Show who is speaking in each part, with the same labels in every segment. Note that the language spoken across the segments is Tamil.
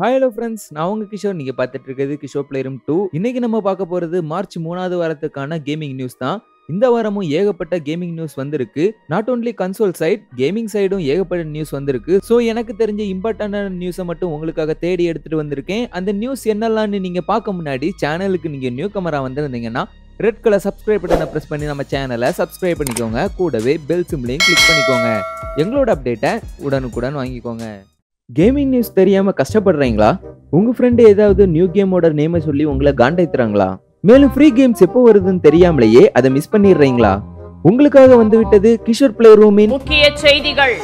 Speaker 1: ஹாய் ஹலோ ஃப்ரெண்ட்ஸ் நான் உங்க கிஷோர். நீங்க பார்த்துட்டு இருக்கிறது கிஷோர் பிளேரும் டூ இன்னைக்கு நம்ம பார்க்க போறது மார்ச் மூணாவது வாரத்துக்கான கேமிங் நியூஸ் தான். இந்த வாரமும் ஏகப்பட்ட கேமிங் நியூஸ் வந்திருக்கு. Not only console side gaming சைடும் ஏகப்பட்ட நியூஸ் வந்திருக்கு. ஸோ எனக்கு தெரிஞ்ச இம்பார்ட்டன்டான நியூஸை மட்டும் உங்களுக்காக தேடி எடுத்துட்டு வந்திருக்கேன். அந்த நியூஸ் என்னெல்லாம்னு நீங்க பார்க்க முன்னாடி சேனலுக்கு நீங்க நியூ கமரா வந்திருந்தீங்கன்னா ரெட் கலர் சப்ஸ்கிரைப் பட்டனை ப்ரெஸ் பண்ணி நம்ம சேனலை சப்ஸ்கிரைப் பண்ணிக்கோங்க. கூடவே பெல் சிம்லையும் கிளிக் பண்ணிக்கோங்க. எங்களோட அப்டேட்டை உடனுக்குடன் வாங்கிக்கோங்க. கேமிங் நியூஸ் தெரியாம கஷ்டப்படுறீங்களா? உங்க ஃப்ரெண்டு ஏதாவது நியூ கேமோட நேமை சொல்லி உங்களை காண்டாய்த்துறாங்களா மேலும் ஃப்ரீ கேம்ஸ் எப்போ வருதுன்னு தெரியாமலேயே அதை மிஸ் பண்ணிடுறீங்களா? உங்களுக்காக வந்து விட்டது கிஷோர் பிளே ரூமின்
Speaker 2: முக்கிய செய்திகள்.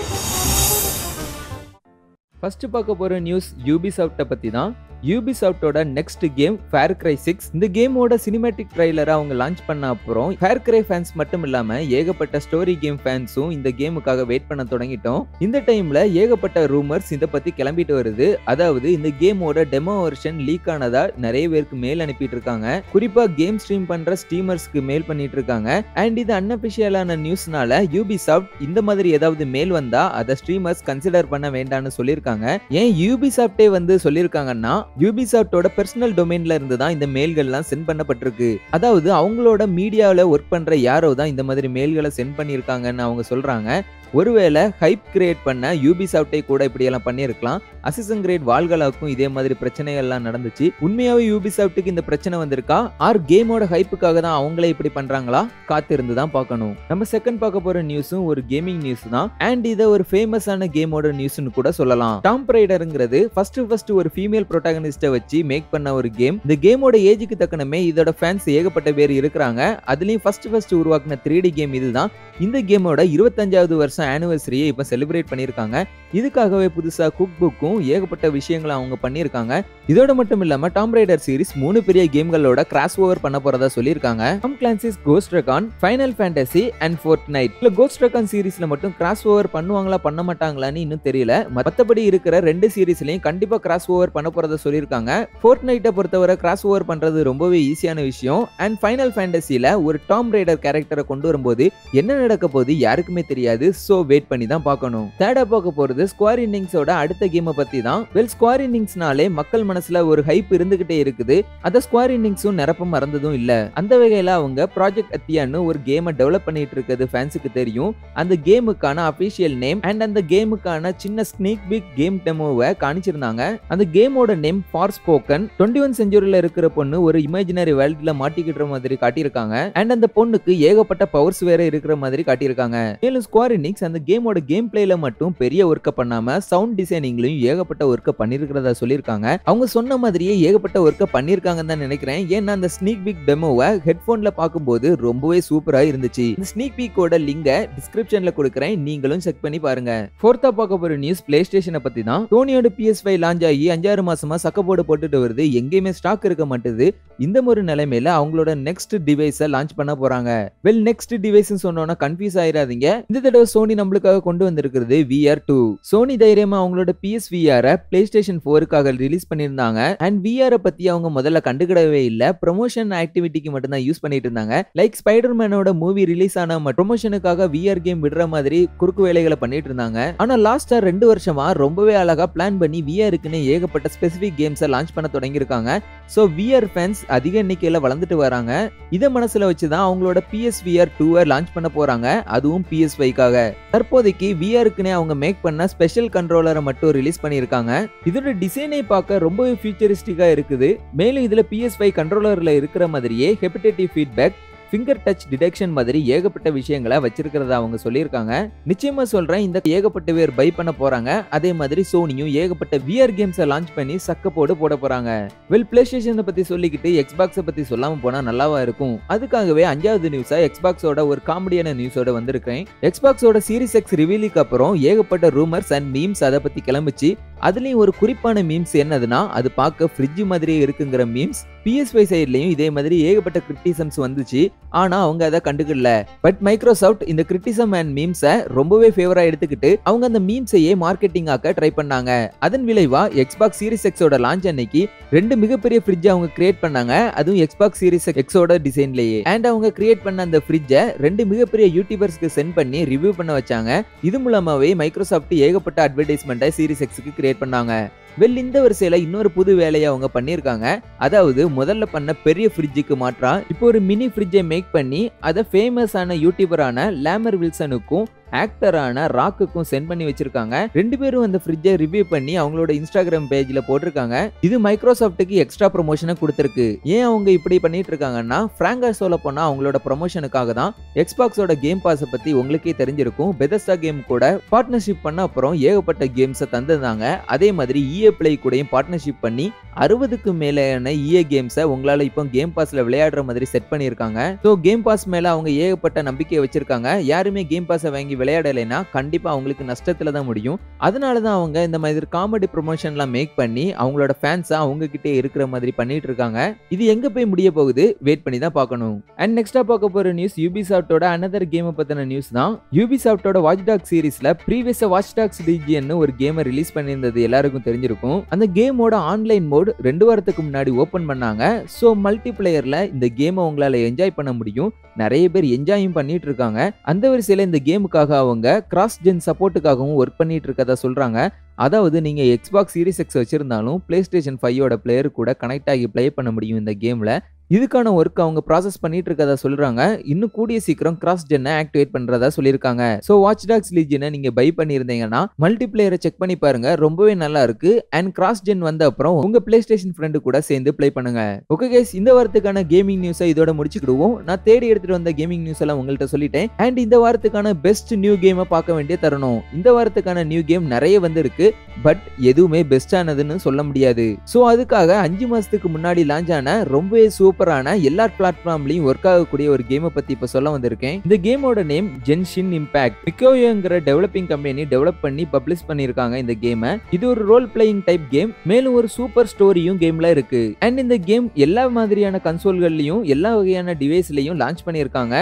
Speaker 1: ஃபர்ஸ்ட் பார்க்க போற நியூஸ் யூபி சாஃப்ட்டை பத்தி தான் யூபி சாஃப்ட்டோட next game far cry six இந்த கேமோட சினிமேட்டிக் ட்ரைலரை அவங்க லான்ச் பண்ண அப்புறம் ஃபேர் கிரை ஃபேன்ஸ் மட்டும் இல்லாம ஏகப்பட்ட ஸ்டோரி கேம் ஃபேன்ஸும் இந்த கேமுக்காக வெயிட் பண்ண தொடங்கிட்டோம். இந்த டைம்ல ஏகப்பட்ட ரூமர்ஸ் இதை பத்தி கிளம்பிட்டு வருது. அதாவது இந்த கேமோட டெமோ வெர்ஷன் லீக் ஆனதா நிறைய பேருக்கு மேல் அனுப்பிட்டு இருக்காங்க. குறிப்பா கேம் ஸ்ட்ரீம் பண்ற ஸ்டீமர்ஸ்க்கு மேல் பண்ணிட்டு இருக்காங்க. அண்ட் இது அன்அபிஷியலான நியூஸ்னால யூபி சாஃப்ட் இந்த மாதிரி ஏதாவது மேல் வந்தா அதை ஸ்ட்ரீமர்ஸ் கன்சிடர் பண்ண வேண்டாம்னு சொல்லியிருக்காங்க. ஏன் யூபிசாஃப்டே வந்து சொல்லியிருக்காங்கன்னா யூபிசாஃப்டோட பர்சனல் டொமைன்ல இருந்து தான் இந்த மெயில்கள்லாம் சென்ட் பண்ணப்பட்டிருக்கு. அதாவது அவங்களோட மீடியாவில் ஒர்க் பண்ற யாரோ தான் இந்த மாதிரி மெயில்களை சென்ட் பண்ணியிருக்காங்கன்னு அவங்க சொல்றாங்க. ஒருவேளை ஹைப் கிரியேட் பண்ண யூபி சாஃப்டை கூட இப்படியெல்லாம் பண்ணியிருக்கலாம். அசிசன் கிரேட் வால்களாக்கும் இதே மாதிரி பிரச்சனைகள்லாம் நடந்துச்சு. உண்மையாவே யூபி சாஃப்ட்டுக்கு இந்த பிரச்சனை வந்திருக்கா? ஆர் கேமோட ஹைப்புக்காக தான் அவங்களே இப்படி பண்றாங்களா? காத்திருந்து தான் பார்க்கணும். நம்ம செகண்ட் பார்க்க போற நியூஸும் ஒரு கேமிங் நியூஸ் தான். அண்ட் இதை ஒரு ஃபேமஸான கேமோட நியூஸ்னு கூட சொல்லலாம். டாம் ரைடருங்கிறது ஃபர்ஸ்ட் ஃபர்ஸ்ட் ஒரு ஃபீமேல் ப்ரொட்டாகனிஸ்டை வச்சு மேக் பண்ண ஒரு கேம் இந்த கேமோட ஏஜுக்கு தக்கனமே இதோட ஃபேன்ஸ் ஏகப்பட்ட பேர் இருக்கிறாங்க. அதுலயும் ஃபர்ஸ்ட் ஃபர்ஸ்ட் உருவாக்குன த்ரீ டி கேம் இதுதான். இந்த கேமோட இருபத்தஞ்சாவது வருஷம் ஆனிவர்சரியை இப்போ செலிப்ரேட் பண்ணியிருக்காங்க. இதுக்காகவே புதுசாக குக் புக்கும் ஏகப்பட்ட விஷயங்களை அவங்க பண்ணியிருக்காங்க. இதோட மட்டும் இல்லாம டாம் ரைடர் சீரிஸ் மூணு பெரிய கேம்களோட கிராஸ் ஓவர் பண்ண போறதா சொல்லியிருக்காங்க. Tom Clancy's Ghost Recon Final Fantasy and Fortnite இல்ல கோஸ்ட் ரெகான் சீரிஸ்ல மட்டும் கிராஸ் ஓவர் பண்ணுவாங்களா பண்ண மாட்டாங்களான்னு இன்னும் தெரியல. மத்தபடி இருக்கிற ரெண்டு சீரிஸ்லயும் கண்டிப்பா கிராஸ் ஓவர் பண்ண போறதா சொல்லியிருக்காங்க. ஃபோர்ட் நைட்டை பொறுத்தவரை கிராஸ் ஓவர் பண்றது ரொம்பவே ஈஸியான விஷயம். அண்ட் ஃபைனல் ஃபேண்டசியில் ஒரு டாம் ரைடர் கேரக்டரை கொண்டு வரும்போது என்ன நடக்க போகுது யாருக்குமே தெரியாது. சோ வெயிட் பண்ணி தான் பார்க்கணும். தேர்டா பார்க்க போறது ஸ்குவார் இன்னிங்ஸோட அடுத்த கேமை பத்தி தான். வெல் ஸ்குவார் இன்னிங்ஸ்னாலே மக்கள் மனசுல ஒரு ஹைப் இருந்துகிட்டே இருக்குது. அந்த ஸ்குவார் இன்னிங்ஸும் நிரப்ப மறந்ததும் இல்ல. அந்த வகையில அவங்க ப்ராஜெக்ட் அத்தியான்னு ஒரு கேமை டெவலப் பண்ணிட்டு இருக்கிறது ஃபேன்ஸுக்கு தெரியும். அந்த கேமுக்கான அபிஷியல் நேம் அண்ட் அந்த கேமுக்கான சின்ன ஸ்னீக் பிக் கேம் டெமோவை காணிச்சிருந்தாங்க. அந்த கேமோட name Forspoken twenty one செஞ்சுரியில இருக்கிற பொண்ணு ஒரு இமேஜினரி வேர்ல்ட்ல மாட்டிக்கிற மாதிரி காட்டியிருக்காங்க. அண்ட் அந்த பொண்ணுக்கு ஏகப்பட்ட பவர்ஸ் வேற இருக்கிற மாதிரி காட்டியிருக்காங்க. மேலும் ஸ்குவார் இன்னிங்ஸ் அந்த கேமோட கேம் பிளேல மட்டும் பெரிய ஒரு ஒர்க்கை பண்ணாம சவுண்ட் டிசைனிங்லயும் ஏகப்பட்ட ஒர்க்கை பண்ணிருக்கிறதா சொல்லியிருக்காங்க. அவங்க சொன்ன மாதிரியே ஏகப்பட்ட ஒர்க்கை பண்ணிருக்காங்கன்னு தான் நினைக்கிறேன். ஏன்னா அந்த ஸ்னீக் பிக் டெமோவை ஹெட்ஃபோனில் பார்க்கும்போது ரொம்பவே சூப்பராக இருந்துச்சு. இந்த ஸ்னீக் பீக்கோட லிங்கை டிஸ்கிரிப்ஷனில் கொடுக்குறேன். நீங்களும் செக் பண்ணி பாருங்க. ஃபோர்த்தா பார்க்க போகிற நியூஸ் பிளே ஸ்டேஷனை பற்றி தான் டோனியோட பிஎஸ் ஃபைவ் லான்ச் ஆகி அஞ்சாறு மாசமா சக்கப்போடு போட்டுட்டு வருது. எங்கேயுமே ஸ்டாக் இருக்க மாட்டுது. இந்த ஒரு நிலைமையில அவங்களோட நெக்ஸ்ட் டிவைஸை லான்ச் பண்ண போறாங்க. வெல் நெக்ஸ்ட் டிவைஸ் சொன்னோன்னா கன்ஃபியூஸ் ஆயிராதீங்க. இந்த தடவை சோனி நம்மளுக்காக கொண்டு வந்திருக்கிறது விஆர் டூ சோனி தைரியமா அவங்களோட பிஎஸ் விஆரை பிளே ஸ்டேஷன் ஃபோருக்காக ரிலீஸ் பண்ணியிருந்தாங்க. அண்ட் விஆரை பத்தி அவங்க முதல்ல கண்டுக்கிடவே இல்ல. ப்ரொமோஷன் ஆக்டிவிட்டிக்கு மட்டும் தான் யூஸ் பண்ணிட்டு இருந்தாங்க. லைக் ஸ்பைடர் மேனோட மூவி ரிலீஸ் ஆன ப்ரொமோஷனுக்காக விஆர் கேம் விடுற மாதிரி குறுக்கு வேலைகளை பண்ணிட்டு இருந்தாங்க. ஆனா லாஸ்டா ரெண்டு வருஷமா ரொம்பவே அழகா பிளான் பண்ணி விஆருக்குன்னு ஏகப்பட்ட ஸ்பெசிபிக் கேம்ஸை லான்ச் பண்ண தொடங்கியிருக்காங்க. ஸோ விஆர் ஃபேன்ஸ் அதிக எண்ணிக்கையில வளர்ந்துட்டு வராங்க. இதை மனசுல வச்சுதான் அவங்களோட பிஎஸ் விஆர் டூவை லான்ச் பண்ண போறாங்க. அதுவும் பிஎஸ் ஃபைவ்க்காக தற்போதைக்கு விஆருக்குனே அவங்க மேக் பண்ண ஸ்பெஷல் கண்ட்ரோலரை மட்டும் ரிலீஸ் பண்ணியிருக்காங்க. இதோட டிசைனை பார்க்க ரொம்பவே ஃபியூச்சரிஸ்டிக்காக இருக்குது. மேலும் இதுல பிஎஸ் ஃபைவ் கண்ட்ரோலர்ல இருக்கிற மாதிரியே ஹெபிடேட்டிவ் ஃபீட்பேக் ஃபிங்கர் டச் டிடெக்ஷன் மாதிரி ஏகப்பட்ட விஷயங்களை வச்சிருக்கிறத அவங்க சொல்லியிருக்காங்க. நிச்சயமா சொல்றேன் இந்த ஏகப்பட்ட பேர் பை பண்ண போறாங்க. அதே மாதிரி சோனியும் ஏகப்பட்ட விஆர் கேம்ஸை லான்ச் பண்ணி சக்கப்போடு போட போறாங்க. வெல் பிளே ஸ்டேஷனை பத்தி சொல்லிக்கிட்டு எக்ஸ்பாக்ஸை பத்தி சொல்லாம போனா நல்லாவா இருக்கும்? அதுக்காகவே அஞ்சாவது நியூஸா எக்ஸ்பாக்ஸோட ஒரு காமெடியான நியூஸோட வந்திருக்கேன். எக்ஸ்பாக்ஸோட சீரிஸ் எக்ஸ் ரிவீலுக்கு அப்புறம் ஏகப்பட்ட ரூமர்ஸ் அண்ட் மீம்ஸ் அதை பத்தி கிளம்பிச்சு அதுலேயும் ஒரு குறிப்பான மீம்ஸ் என்னதுன்னா அது பார்க்க ஃப்ரிட்ஜ் மாதிரியே இருக்குங்கிற மீம்ஸ் பிஎஸ்ஒய் சைட்லையும் இதே மாதிரி ஏகப்பட்ட கிரிட்டிசம்ஸ் வந்துச்சு. ஆனா அவங்க அதை கண்டுக்கல. பட் மைக்ரோசாஃப்ட் இந்த கிரிட்டிசம் அண்ட் மீம்ஸை ரொம்பவே ஃபேவரா எடுத்துக்கிட்டு அவங்க அந்த மீம்ஸையே மார்க்கெட்டிங் ஆக்க ட்ரை பண்ணாங்க. அதன் விளைவா எக்ஸ்பாக்ஸ் சீரிஸ் எக்ஸோட லான்ச் அன்னைக்கு ரெண்டு மிகப்பெரிய ஃப்ரிட்ஜ் அவங்க கிரியேட் பண்ணாங்க. அதுவும் எக்ஸ்பாக்ஸ் சீரிஸ் எக்ஸோட டிசைன்லயே அண்ட் அவங்க கிரியேட் பண்ண அந்த ஃப்ரிட்ஜை ரெண்டு மிகப்பெரிய யூடியூபர்ஸ்க்கு சென்ட் பண்ணி ரிவ்யூ பண்ண வச்சாங்க. இது மூலமாவே மைக்ரோசாஃப்ட் ஏகப்பட்ட அட்வர்டைஸ்மெண்ட்டை சீரிஸ் எக்ஸுக்கு கிரியேட் பண்ணாங்க. வெல் இந்த வரிசையில இன்னொரு புது வேலையை அவங்க பண்ணியிருக்காங்க. அதாவது முதல்ல பண்ண பெரிய ஃப்ரிட்ஜுக்கு மாற்றா இப்போ ஒரு மினி ஃப்ரிட்ஜை மேக் பண்ணி அதை ஃபேமஸான யூடியூபரான லேமர் வில்சனுக்கும் ஆக்டரான ராக்குக்கும் சென்ட் பண்ணி வச்சிருக்காங்க. ரெண்டு பேரும் அந்த ஃப்ரிட்ஜை ரிவ்யூ பண்ணி அவங்களோட இன்ஸ்டாகிராம் பேஜ்ல போட்டிருக்காங்க. இது மைக்ரோசாஃப்ட்டுக்கு எக்ஸ்ட்ரா ப்ரொமோஷனை கொடுத்துருக்கு. ஏன் அவங்க இப்படி பண்ணிட்டு இருக்காங்கன்னா ஃப்ராங்கா சொல்ல போனா அவங்களோட ப்ரொமோஷனுக்காக தான் எக்ஸ்பாக்ஸோட கேம் பாஸை பத்தி உங்களுக்கே தெரிஞ்சிருக்கும். பெதஸ்டா கேம் கூட பார்ட்னர்ஷிப் பண்ண அப்புறம் ஏகப்பட்ட கேம்ஸை தந்திருந்தாங்க. அதே மாதிரி இஏ பிளே கூடயும் பார்ட்னர்ஷிப் பண்ணி அறுபதுக்கு மேலான இஏ கேம்ஸை உங்களால இப்போ கேம் பாஸ்ல விளையாடுற மாதிரி செட் பண்ணியிருக்காங்க. ஸோ கேம் பாஸ் மேல அவங்க ஏகப்பட்ட நம்பிக்கை வச்சிருக்காங்க. யாருமே கேம் பாஸை வாங்கி விளையாடலைன்னா கண்டிப்பா அவங்களுக்கு நஷ்டத்துல தான் முடியும். அதனால தான் அவங்க இந்த மாதிரி காமெடி ப்ரொமோஷன்லாம் மேக் பண்ணி அவங்களோட ஃபேன்ஸாக அவங்கக்கிட்டே இருக்கிற மாதிரி பண்ணிட்டு இருக்காங்க. இது எங்க போய் முடிய போகுது? வெயிட் பண்ணி தான் பார்க்கணும். அண்ட் நெக்ஸ்ட்டாக பார்க்க போற நியூஸ் யூபி சாஃப்டோட அனதர் கேமை பத்தின நியூஸ் தான். யூபி சாஃப்டோட வாட்ச் டாக் சீரிஸ்ல ப்ரீவியஸா வாட்ச் டாக்ஸ் டிஜின்னு ஒரு கேமை ரிலீஸ் பண்ணியிருந்தது எல்லாருக்கும் தெரிஞ்சிருக்கும். அந்த கேமோட ஆன்லைன் மோட் ரெண்டு வாரத்துக்கு முன்னாடி ஓபன் பண்ணாங்க. ஸோ மல்டி பிளேயர்ல இந்த கேமை உங்களால் என்ஜாய் பண்ண முடியும். நிறைய பேர் என்ஜாயும் பண்ணிட்டு இருக்காங்க. அந்த வரிசையில இந்த கேமுக்காக அவங்க கிராஸ் ஜென் சப்போர்ட்டுக்காகவும் ஒர்க் பண்ணிட்டு இருக்கதா சொல்றாங்க. அதாவது நீங்கள் எக்ஸ்பாக்ஸ் சீரிஸ் எக்ஸ் வச்சிருந்தாலும் பிளே ஸ்டேஷன் ஃபைவோட பிளேயர் கூட கனெக்ட் ஆகி ப்ளே பண்ண முடியும் இந்த கேமில் இதுக்கான ஒர்க் அவங்க ப்ராசஸ் பண்ணிட்டு இருக்கதா சொல்றாங்க. இன்னும் கூடிய சீக்கிரம் கிராஸ் ஜென்னை ஆக்டிவேட் பண்றதா சொல்லியிருக்காங்க. ஸோ வாட்ச் டாக்ஸ் லீஜனை நீங்க பை பண்ணியிருந்தீங்கன்னா மல்டிபிளேயரை செக் பண்ணி பாருங்க. ரொம்பவே நல்லா இருக்கு. அண்ட் கிராஸ் ஜென் வந்த அப்புறம் உங்க பிளே ஸ்டேஷன் ஃப்ரெண்டு கூட சேர்ந்து ப்ளே பண்ணுங்க. ஓகே கேஸ் இந்த வாரத்துக்கான கேமிங் நியூஸை இதோட முடிச்சுக்கிடுவோம். நான் தேடி எடுத்துட்டு வந்த கேமிங் நியூஸ் எல்லாம் உங்கள்கிட்ட சொல்லிட்டேன். அண்ட் இந்த வாரத்துக்கான பெஸ்ட் நியூ கேமை பார்க்க வேண்டிய தருணம். இந்த வாரத்துக்கான நியூ கேம் நிறைய வந்திருக்கு. பட் எதுவுமே பெஸ்டானதுன்னு சொல்ல முடியாது. ஸோ அதுக்காக அஞ்சு மாசத்துக்கு முன்னாடி லான்ச் ஆன ரொம்பவே சூப்பரான எல்லா பிளாட்ஃபார்ம்லையும் ஒர்க் ஆகக்கூடிய ஒரு கேமை பத்தி இப்போ சொல்ல வந்திருக்கேன். இந்த கேமோட நேம் ஜென்ஷின் இம்பாக்ட் மிக்கோயோங்கிற டெவலப்பிங் கம்பெனி டெவலப் பண்ணி பப்ளிஷ் பண்ணிருக்காங்க இந்த கேமை இது ஒரு ரோல் பிளேயிங் டைப் கேம் மேலும் ஒரு சூப்பர் ஸ்டோரியும் கேம்ல இருக்கு. அண்ட் இந்த கேம் எல்லா மாதிரியான கன்சோல்கள்லயும் எல்லா வகையான டிவைஸ்லயும் லான்ச் பண்ணியிருக்காங்க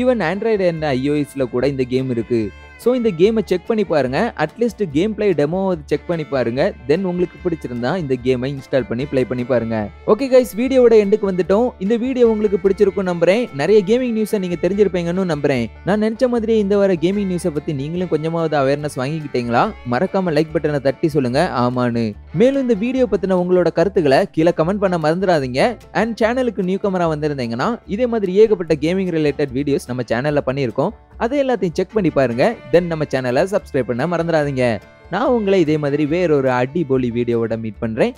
Speaker 1: ஈவன் ஆண்ட்ராய்டு அண்ட் ஐஓஎஸ்ல கூட இந்த கேம் இருக்கு. ஸோ இந்த கேமை செக் பண்ணி பாருங்கள் at least game play demo check பண்ணி பாருங்கள் தென் உங்களுக்கு பிடிச்சிருந்தா இந்த கேமை இன்ஸ்டால் பண்ணி ப்ளே பண்ணி பாருங்கள் ஓகே கைஸ் வீடியோவோட எண்டுக்கு வந்துட்டோம். இந்த வீடியோ உங்களுக்கு பிடிச்சிருக்கும் நம்புறேன். நிறைய கேமிங் நியூஸை நீங்கள் தெரிஞ்சிருப்பீங்கன்னு நம்புறேன். நான் நினச்ச மாதிரி இந்த வர கேமிங் நியூஸை பற்றி நீங்களும் கொஞ்சமாவது அவேர்னஸ் வாங்கிக்கிட்டீங்களா? மறக்காம லைக் பட்டனை தட்டி சொல்லுங்க. ஆமான்னு. மேலும் இந்த வீடியோ பற்றின உங்களோட கருத்துக்களை கீழே கமெண்ட் பண்ண மறந்துடாதீங்க. அண்ட் சேனலுக்கு நியூ கமரா வந்திருந்தீங்கன்னா இதே மாதிரி ஏகப்பட்ட கேமிங் ரிலேட்டட் வீடியோஸ் நம்ம சேனலில் பண்ணியிருக்கோம். அதை எல்லாத்தையும் செக் பண்ணி பாருங்க. தென் நம்ம சேனலை சப்ஸ்கிரைப் பண்ண மறந்துடாதீங்க. நான் உங்களை இதே மாதிரி வேறொரு அடிபொலி வீடியோவோட மீட் பண்ணுறேன்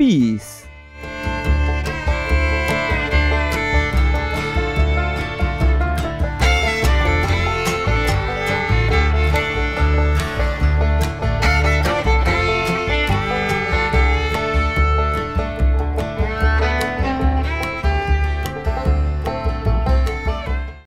Speaker 1: பீஸ்